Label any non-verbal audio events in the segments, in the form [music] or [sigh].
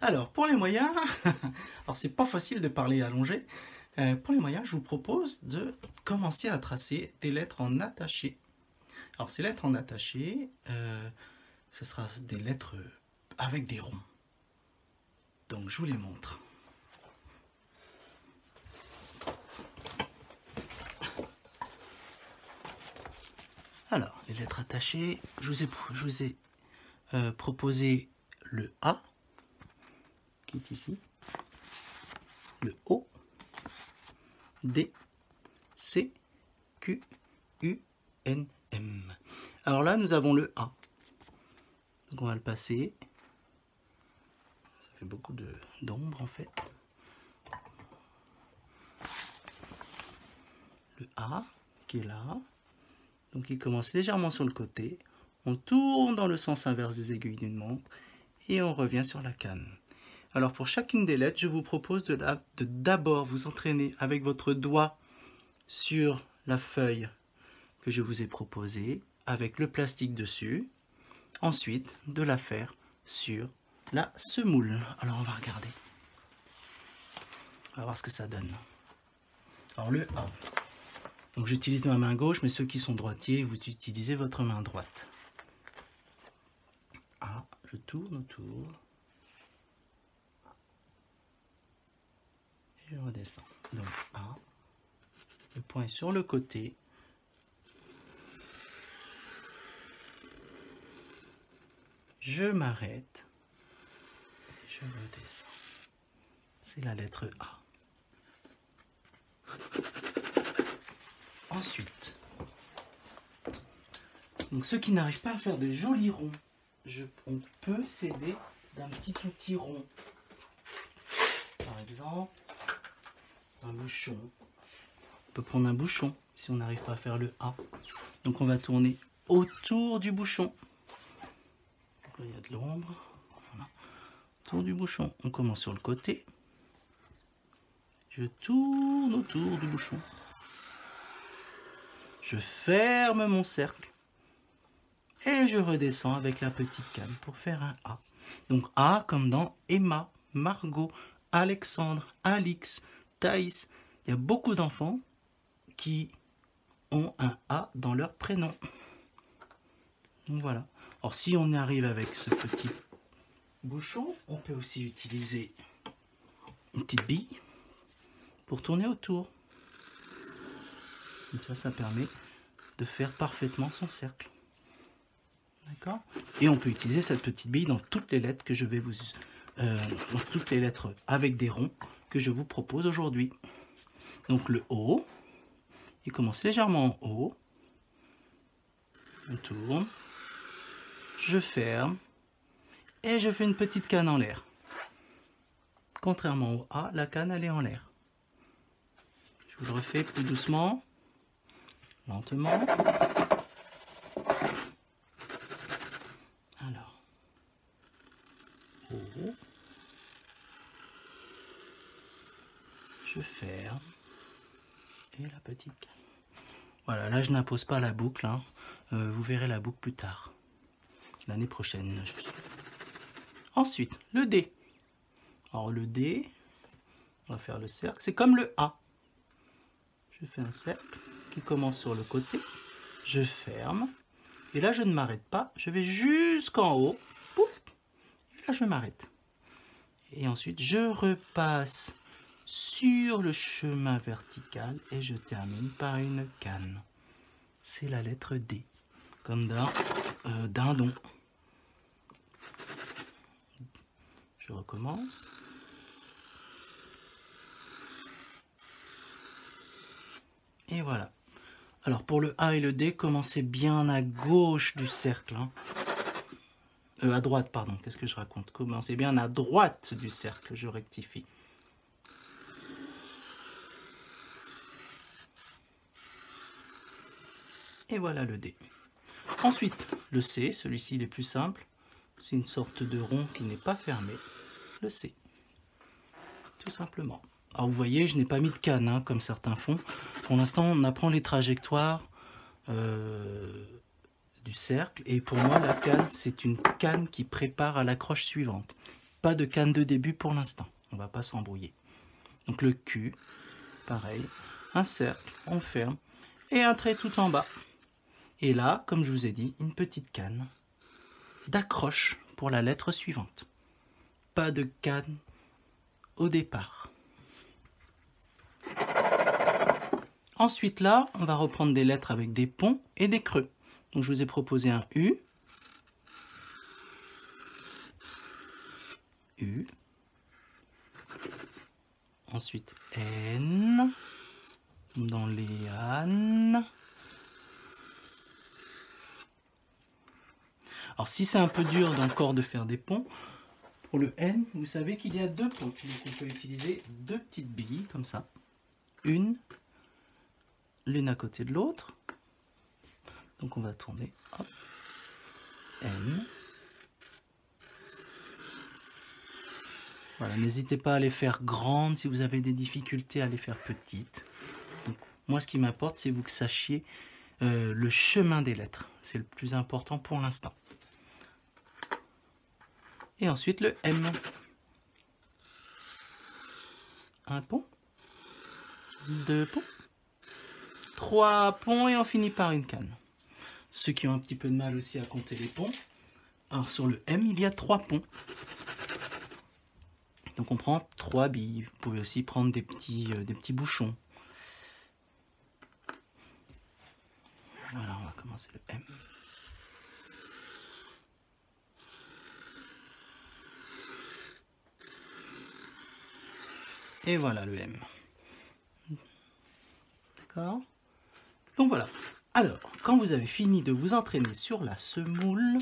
Alors, pour les moyens, [laughs] alors c'est pas facile de parler allongé. Euh, pour les moyens, je vous propose de commencer à tracer des lettres en attaché. Alors, ces lettres en attaché, euh, ce sera des lettres avec des ronds. Donc, je vous les montre. Alors, les lettres attachées, je vous ai, euh, proposé le A, qui est ici, le O, D, C, Q, U, N, M. Alors là, nous avons le A. Donc on va le passer. Ça fait beaucoup d'ombre en fait. Le A qui est là. Donc il commence légèrement sur le côté. On tourne dans le sens inverse des aiguilles d'une montre et on revient sur la canne. Alors pour chacune des lettres, je vous propose de d'abord vous entraîner avec votre doigt sur la feuille que je vous ai proposée avec le plastique dessus. Ensuite, de la faire sur la semoule. Alors on va regarder. On va voir ce que ça donne. Alors le A. Donc j'utilise ma main gauche, mais ceux qui sont droitiers, vous utilisez votre main droite. A, je tourne autour. Je redescends. Donc A. Le point est sur le côté. Je m'arrête. Je redescends. C'est la lettre A. Ensuite, donc ceux qui n'arrivent pas à faire de jolis ronds, on peut s'aider d'un petit outil rond. Par exemple, un bouchon. On peut prendre un bouchon si on n'arrive pas à faire le A. Donc on va tourner autour du bouchon. là, il y a de l'ombre. Autour du bouchon. On commence sur le côté. Je tourne autour du bouchon je ferme mon cercle et je redescends avec la petite canne pour faire un A. Donc A comme dans Emma, Margot, Alexandre, Alix, Thaïs. Il y a beaucoup d'enfants qui ont un A dans leur prénom. Donc voilà. Alors si on arrive avec ce petit bouchon, on peut aussi utiliser une petite bille pour tourner autour. Comme ça, ça permet de faire parfaitement son cercle. D'accord? Et on peut utiliser cette petite bille dans toutes les lettres que je vais vous... Euh, dans toutes les lettres avec des ronds que je vous propose aujourd'hui. Donc le O, il commence légèrement en haut. Je tourne. Je ferme. Et je fais une petite canne en l'air. Contrairement au A, la canne elle est en l'air. Je vous le refais plus doucement lentement. Alors, Je ferme. Et la petite Voilà, là je n'impose pas la boucle. Hein. Euh, vous verrez la boucle plus tard. L'année prochaine. Ensuite, le D. Alors le D, on va faire le cercle. C'est comme le A. Je fais un cercle commence sur le côté. Je ferme. Et là, je ne m'arrête pas. Je vais jusqu'en haut. Pouf, et là, je m'arrête. Et ensuite, je repasse sur le chemin vertical et je termine par une canne. C'est la lettre D, comme dans euh, dindon. Je recommence. Et voilà. Alors pour le A et le D, commencez bien à gauche du cercle. Hein. Euh, à droite, pardon, qu'est-ce que je raconte? Commencez bien à droite du cercle, je rectifie. Et voilà le D. Ensuite, le C, celui-ci il est plus simple. C'est une sorte de rond qui n'est pas fermé. Le C. Tout simplement. Alors vous voyez, je n'ai pas mis de canne, hein, comme certains font. Pour l'instant, on apprend les trajectoires euh, du cercle. Et pour moi, la canne, c'est une canne qui prépare à l'accroche suivante. Pas de canne de début pour l'instant. On va pas s'embrouiller. Donc le Q, pareil. Un cercle, on ferme. Et un trait tout en bas. Et là, comme je vous ai dit, une petite canne d'accroche pour la lettre suivante. Pas de canne au départ. Ensuite là, on va reprendre des lettres avec des ponts et des creux. Donc je vous ai proposé un U. U. Ensuite N. Dans les Anne. Alors si c'est un peu dur encore de faire des ponts, pour le N, vous savez qu'il y a deux ponts. Donc on peut utiliser deux petites billes comme ça. Une, l'une à côté de l'autre. Donc on va tourner. N. Voilà, n'hésitez pas à les faire grandes si vous avez des difficultés à les faire petites. moi, ce qui m'importe, c'est vous que sachiez euh, le chemin des lettres. C'est le plus important pour l'instant. Et ensuite le M. Un pont. Deux ponts. Trois ponts et on finit par une canne. Ceux qui ont un petit peu de mal aussi à compter les ponts. Alors sur le M, il y a trois ponts. Donc on prend trois billes. Vous pouvez aussi prendre des petits, euh, des petits bouchons. Voilà, on va commencer le M. Et voilà le M. D'accord? Donc voilà. Alors, quand vous avez fini de vous entraîner sur la semoule,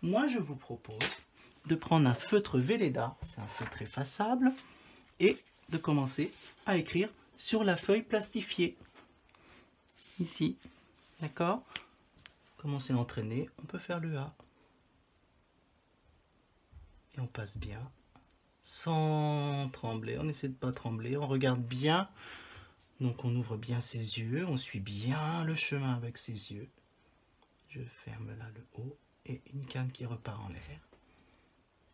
moi je vous propose de prendre un feutre Velleda, c'est un feutre effaçable, et de commencer à écrire sur la feuille plastifiée. Ici. D'accord? Commencez à entraîner, on peut faire le A. Et on passe bien sans trembler. On essaie de pas trembler. On regarde bien. Donc on ouvre bien ses yeux. On suit bien le chemin avec ses yeux. Je ferme là le haut et une canne qui repart en l'air.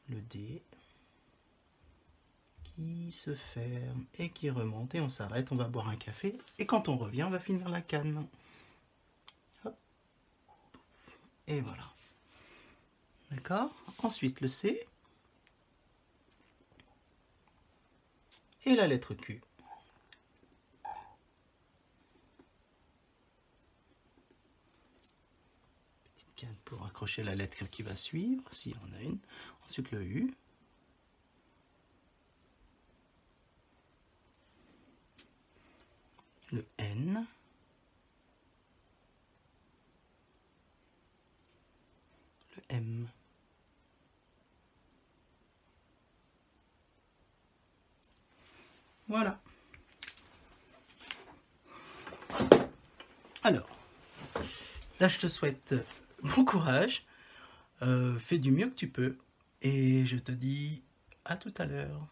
Le D qui se ferme et qui remonte. Et on s'arrête, on va boire un café. Et quand on revient, on va finir la canne. Et voilà. D'accord? Ensuite le C. et la lettre Q. Petite canne pour accrocher la lettre qui va suivre, si on a une. Ensuite le U. Le N. Le M. Voilà. Alors, là je te souhaite bon courage, euh, fais du mieux que tu peux, et je te dis à tout à l'heure.